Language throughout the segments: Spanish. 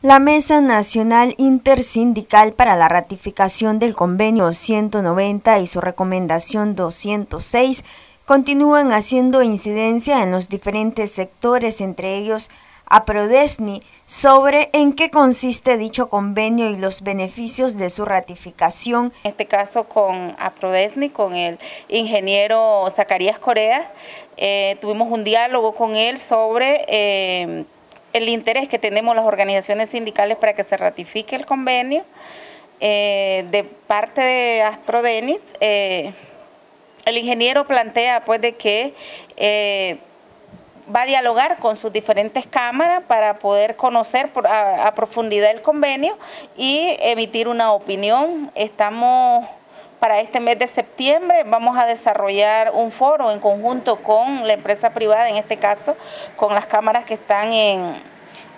La Mesa Nacional Intersindical para la ratificación del convenio 190 y su recomendación 206 continúan haciendo incidencia en los diferentes sectores, entre ellos a Prodesni, sobre en qué consiste dicho convenio y los beneficios de su ratificación. En este caso con Aprodesni, con el ingeniero Zacarías Corea, eh, tuvimos un diálogo con él sobre... Eh, el interés que tenemos las organizaciones sindicales para que se ratifique el convenio. Eh, de parte de Asprodenis, eh, el ingeniero plantea pues de que eh, va a dialogar con sus diferentes cámaras para poder conocer a, profundidad el convenio y emitir una opinión. Estamos para este mes de septiembre vamos a desarrollar un foro en conjunto con la empresa privada, en este caso con las cámaras que están en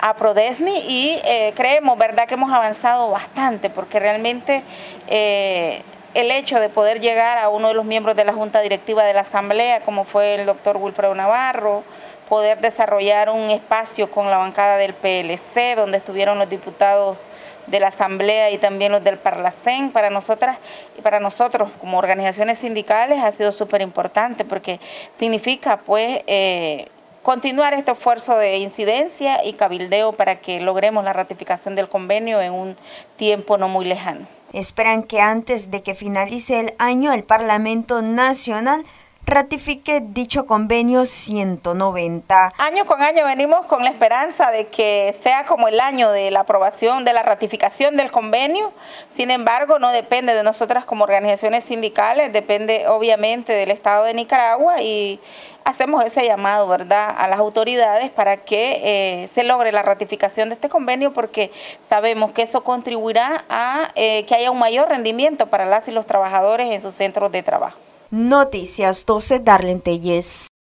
Aprodesni y eh, creemos, ¿verdad?, que hemos avanzado bastante porque realmente eh, el hecho de poder llegar a uno de los miembros de la Junta Directiva de la Asamblea, como fue el doctor Wilfredo Navarro, poder desarrollar un espacio con la bancada del PLC, donde estuvieron los diputados de la Asamblea y también los del Parlacén, para nosotras y para nosotros como organizaciones sindicales ha sido súper importante porque significa pues eh, continuar este esfuerzo de incidencia y cabildeo para que logremos la ratificación del convenio en un tiempo no muy lejano. Esperan que antes de que finalice el año el Parlamento Nacional ratifique dicho convenio 190. Año con año venimos con la esperanza de que sea como el año de la aprobación, de la ratificación del convenio. Sin embargo, no depende de nosotras como organizaciones sindicales, depende obviamente del Estado de Nicaragua y hacemos ese llamado, ¿verdad?, a las autoridades para que eh, se logre la ratificación de este convenio porque sabemos que eso contribuirá a eh, que haya un mayor rendimiento para las y los trabajadores en sus centros de trabajo. Noticias 12 Darlene Telles.